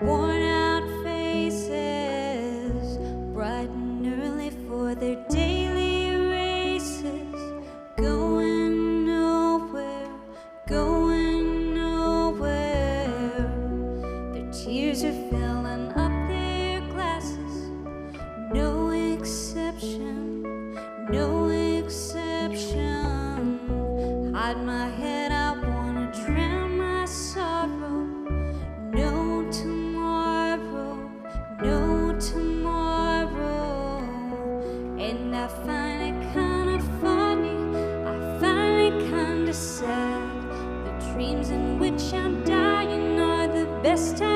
worn out faces, bright and early for their daily races, going nowhere, going nowhere. Their tears are filling up their glasses, no exception, no. And I find it kind of funny, I finally kind of sad. The dreams in which I'm dying are the best time.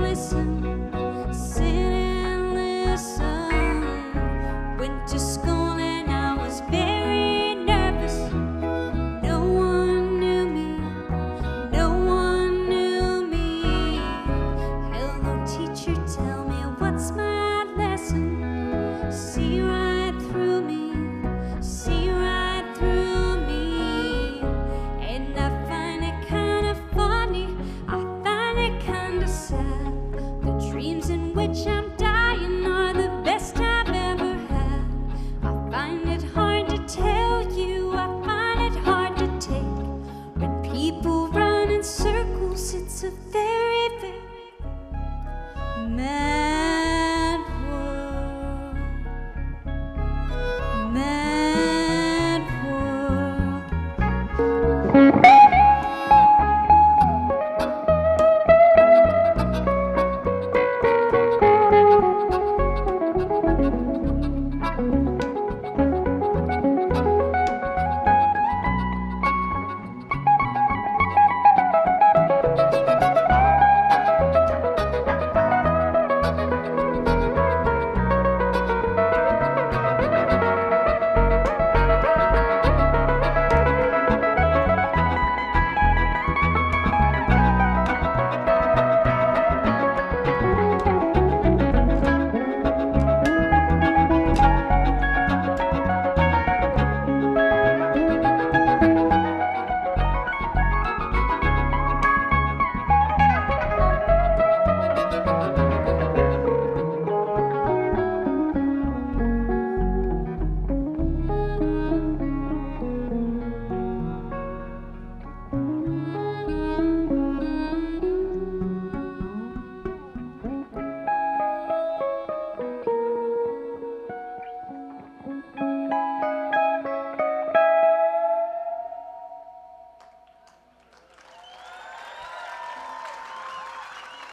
Listen, sit and listen.